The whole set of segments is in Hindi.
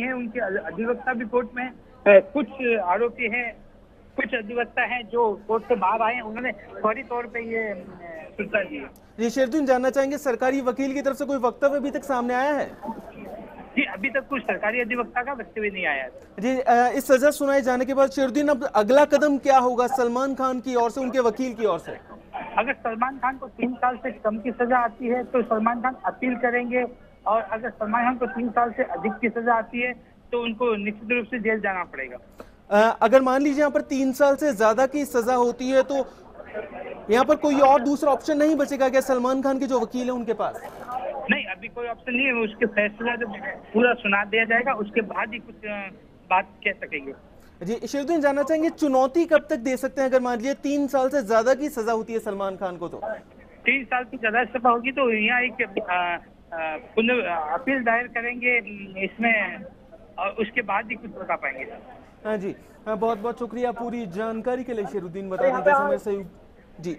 हैं उनके अधिवक्ता भी कोर्ट में कुछ आरोपी हैं कुछ अधिवक्ता हैं जो कोर्ट से बाहर आए हैं। उन्होंने फौरी तौर पे ये सूचना दी है। जी शेरदुन जानना चाहेंगे सरकारी वकील की तरफ़ से कोई वक्तव्य अभी तक सामने आया है? जी अभी तक कुछ सरकारी अधिवक्ता का वक्तव्य नहीं आया जी इस सजा सुनाए जाने के बाद शेरदुन अब अगला कदम क्या होगा सलमान खान की ओर से उनके वकील की ओर से? अगर सलमान खान को तीन साल से कम की सजा आती है तो सलमान खान अपील करेंगे और अगर सलमान खान को तीन साल से अधिक की सजा आती है तो उनको निश्चित रूप से जेल जाना पड़ेगा। अ, अगर मान लीजिए यहाँ पर तीन साल से ज़्यादा की सजा होती है तो यहाँ पर कोई और दूसरा ऑप्शन नहीं बचेगा क्या? सलमान खान के जो वकील है उनके पास? नहीं अभी कोई ऑप्शन नहीं है। उसके फैसला जब पूरा सुना दिया जाएगा उसके बाद ही कुछ बात कह सकेंगे। जी शेरदुन जानना चाहेंगे चुनौती कब तक दे सकते हैं? अगर मान लीजिए तीन साल से ज़्यादा की सजा होती है सलमान खान को तो। तीन साल की ज़्यादा सजा होगी तो यहाँ एक पुनः अपील दायर करेंगे इसमें, और उसके बाद ही कुछ बता पाएँगे हाँ जी। हाँ बहुत बहुत शुक्रिया पूरी जानकारी के लिए शेरुद्दीन बता दें जैसे मेरे सही जी।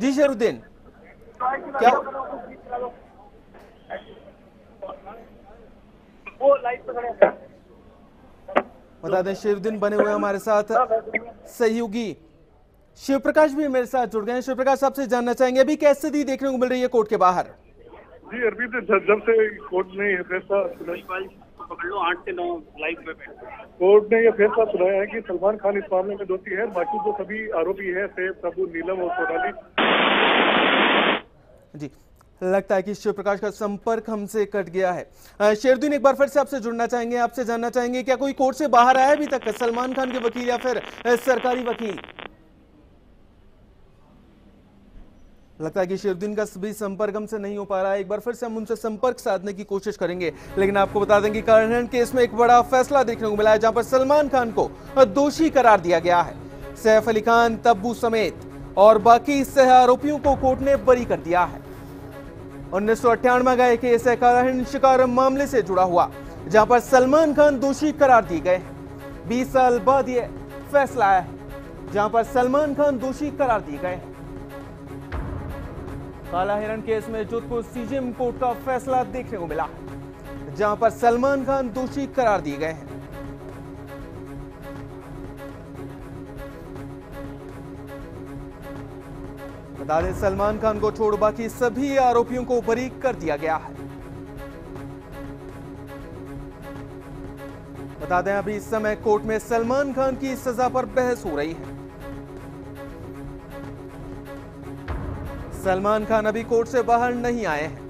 जी, शेरुद्दीन। क्या? बता दें, शेरुद्दीन बने हुए हमारे साथ। सहयोगी शिवप्रकाश भी मेरे साथ जुड़ गए हैं। शिव प्रकाश आपसे जानना चाहेंगे, अभी कैसे स्थिति देखने को मिल रही है कोर्ट के बाहर? जी अरविंद जब जब से कोर्ट ने ये फैसला पकड़ लो आठ से नौ लाइव पे कोर्ट ने ये फैसला सुनाया है कि सलमान खान इस मामले में दोषी है। बाकी जो सभी आरोपी हैं सेब प्रभु, नीलम और सोनाली। जी, लगता है कि शिव प्रकाश का संपर्क हमसे कट गया है। शेरदीन, एक बार फिर से आपसे जुड़ना चाहेंगे? आपसे जानना चाहेंगे, क्या कोई कोर्ट से बाहर आया अभी तक? सलमान खान के वकील या फिर सरकारी वकील? लगता है कि शेरदीन का भी संपर्क हमसे नहीं हो पा रहा है। एक बार फिर से हम उनसे संपर्क साधने की कोशिश करेंगे। लेकिन आपको बता दें कि कारण केस में एक बड़ा फैसला देखने को मिला है, जहाँ पर सलमान खान को दोषी करार दिया गया है। सैफ अली खान, तब्बू समेत और बाकी सह आरोपियों को कोर्ट ने बरी कर दिया है। उन्नीस सौ अट्ठानवे का एक है शिकार मामले से जुड़ा हुआ, जहाँ पर सलमान खान दोषी करार दिए गए हैं। बीस साल बाद ये फैसला आया है, जहाँ पर सलमान खान दोषी करार दिए गए हैं। काला हिरण केस में जोधपुर सीजेएम कोर्ट का फैसला देखने को मिला, जहाँ पर सलमान खान दोषी करार दिए गए हैं। बता दें, सलमान खान को छोड़ बाकी सभी आरोपियों को बरी कर दिया गया है। बता दें, अभी इस समय कोर्ट में सलमान खान की सजा पर बहस हो रही है। सलमान खान अभी कोर्ट से बाहर नहीं आए हैं।